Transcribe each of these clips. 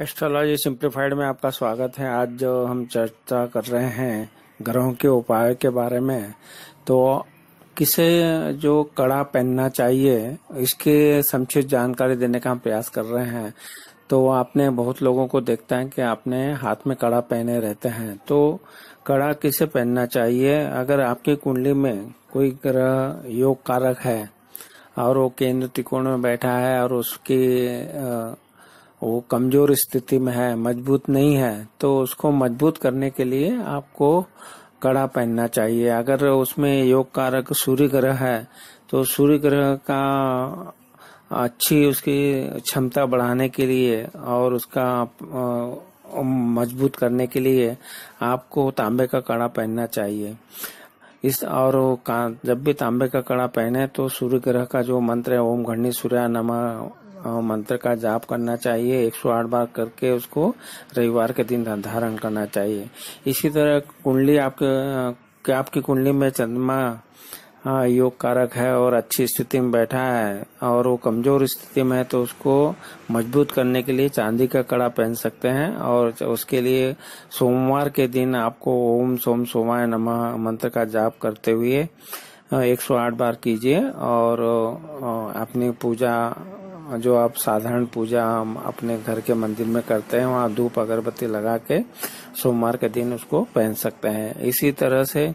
Astrology simplified में आपका स्वागत है। आज जो हम चर्चा कर रहे हैं ग्रहों के उपाय के बारे में तो किसे जो कड़ा पहनना चाहिए, इसके संक्षिप्त जानकारी देने का हम प्रयास कर रहे हैं। तो आपने बहुत लोगों को देखता है कि आपने हाथ में कड़ा पहने रहते हैं। तो कड़ा किसे पहनना चाहिए? अगर आपकी कुंडली में कोई ग्रह योग कारक है और वो केंद्र त्रिकोण में बैठा है और उसकी वो कमज़ोर स्थिति में है, मज़बूत नहीं है तो उसको मज़बूत करने के लिए आपको कड़ा पहनना चाहिए। अगर उसमें योग कारक सूर्य ग्रह है तो सूर्य ग्रह का अच्छी उसकी क्षमता बढ़ाने के लिए और उसका मज़बूत करने के लिए आपको तांबे का कड़ा पहनना चाहिए। इस, और जब भी तांबे का कड़ा पहने तो सूर्य ग्रह का जो मंत्र है, ओम घड़ी सूर्य नमा मंत्र का जाप करना चाहिए 108 बार करके उसको रविवार के दिन धारण करना चाहिए। इसी तरह कुंडली आपके आपकी कुंडली में चंद्रमा योग कारक है और अच्छी स्थिति में बैठा है और वो कमज़ोर स्थिति में है तो उसको मज़बूत करने के लिए चांदी का कड़ा पहन सकते हैं और उसके लिए सोमवार के दिन आपको ओम सोम सोमाय नमः मंत्र का जाप करते हुए 108 बार कीजिए और अपनी पूजा जो आप साधारण पूजा हम अपने घर के मंदिर में करते हैं, वहाँ धूप अगरबत्ती लगा के सोमवार के दिन उसको पहन सकते हैं। इसी तरह से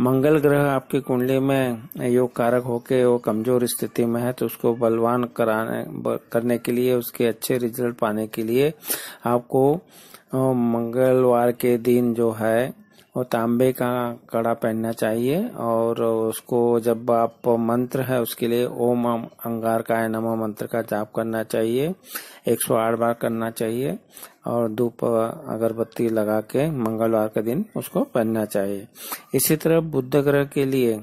मंगल ग्रह आपकी कुंडली में योग कारक होके वो कमज़ोर स्थिति में है तो उसको बलवान कराने करने के लिए, उसके अच्छे रिज़ल्ट पाने के लिए आपको मंगलवार के दिन जो है वो तांबे का कड़ा पहनना चाहिए और उसको जब आप मंत्र है, उसके लिए ओम अंगार का नमो मंत्र का जाप करना चाहिए 108 बार करना चाहिए और धूप अगरबत्ती लगा के मंगलवार के दिन उसको पहनना चाहिए। इसी तरह बुद्ध ग्रह के लिए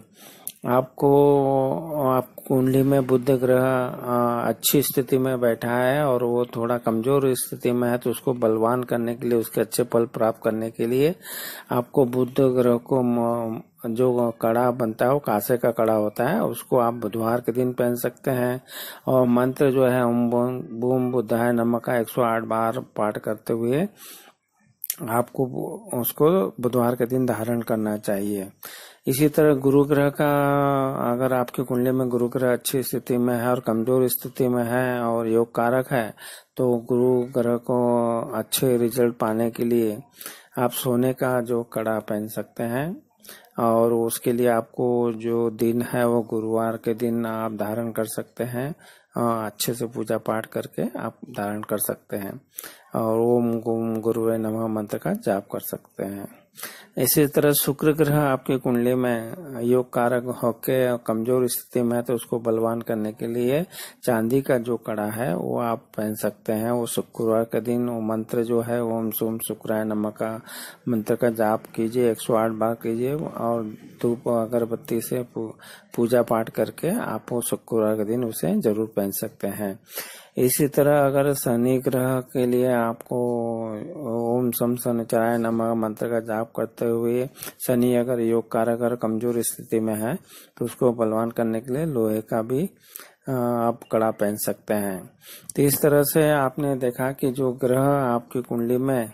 आपको, आप कुंडली में बुद्ध ग्रह अच्छी स्थिति में बैठा है और वो थोड़ा कमज़ोर स्थिति में है तो उसको बलवान करने के लिए, उसके अच्छे फल प्राप्त करने के लिए आपको बुद्ध ग्रह को जो कड़ा बनता है, वो कासे का कड़ा होता है, उसको आप बुधवार के दिन पहन सकते हैं। और मंत्र जो है, ओम बूम बुद्धाय नमक का 108 बार पाठ करते हुए आपको उसको बुधवार के दिन धारण करना चाहिए। इसी तरह गुरु ग्रह का, अगर आपके कुंडली में गुरु ग्रह अच्छी स्थिति में है और कमज़ोर स्थिति में है और योग कारक है तो गुरु ग्रह को अच्छे रिज़ल्ट पाने के लिए आप सोने का जो कड़ा पहन सकते हैं और उसके लिए आपको जो दिन है वो गुरुवार के दिन आप धारण कर सकते हैं। अच्छे से पूजा पाठ करके आप धारण कर सकते हैं और ओम गुम गुरु नमः मंत्र का जाप कर सकते हैं। इसी तरह शुक्र ग्रह आपकी कुंडली में योग कारक होके कमज़ोर स्थिति में है तो उसको बलवान करने के लिए चांदी का जो कड़ा है, वो आप पहन सकते हैं। वो शुक्रवार के दिन वो मंत्र जो है ओम सोम शुक्राय नमक का मंत्र का जाप कीजिए 108 बार कीजिए, और धूप अगरबत्ती से पूजा पाठ करके आप वो शुक्रवार के दिन उसे ज़रूर पहन सकते हैं। इसी तरह अगर शनि ग्रह के लिए आपको ओम सम शनिचराय नम मंत्र का जाप करते हुए शनि अगर योग कारक अगर कमज़ोर स्थिति में है तो उसको बलवान करने के लिए लोहे का भी आप कड़ा पहन सकते हैं। तो इस तरह से आपने देखा कि जो ग्रह आपकी कुंडली में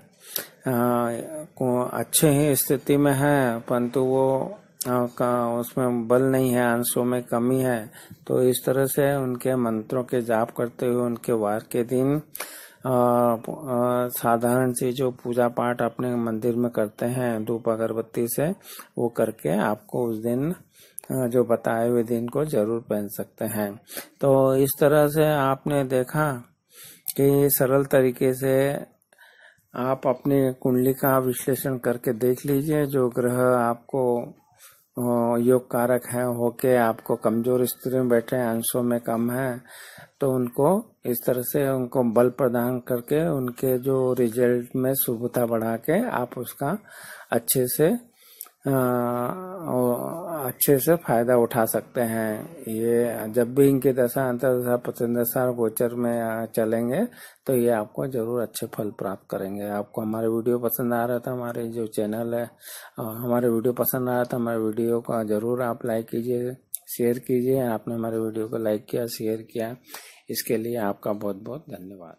अच्छे ही स्थिति में है, परंतु वो का उसमें बल नहीं है, अंशों में कमी है तो इस तरह से उनके मंत्रों के जाप करते हुए, उनके वार के दिन साधारण सी जो पूजा पाठ अपने मंदिर में करते हैं, धूप अगरबत्ती से, वो करके आपको उस दिन जो बताए हुए दिन को ज़रूर पहन सकते हैं। तो इस तरह से आपने देखा कि सरल तरीके से आप अपनी कुंडली का विश्लेषण करके देख लीजिए, जो ग्रह आपको योग कारक हैं, होके आपको कमज़ोर स्थिति में बैठे हैं, अंशों में कम है तो उनको इस तरह से उनको बल प्रदान करके उनके जो रिज़ल्ट में शुभता बढ़ा के आप उसका अच्छे से अच्छे से फ़ायदा उठा सकते हैं। ये जब भी इनके दशा अंतर दशा दशा गोचर में चलेंगे तो ये आपको ज़रूर अच्छे फल प्राप्त करेंगे। आपको हमारे वीडियो पसंद आ रहा था, हमारे जो चैनल है और हमारे वीडियो पसंद आ रहा था, हमारे वीडियो को ज़रूर आप लाइक कीजिए, शेयर कीजिए। आपने हमारे वीडियो को लाइक किया, शेयर किया। इसके लिए आपका बहुत बहुत धन्यवाद।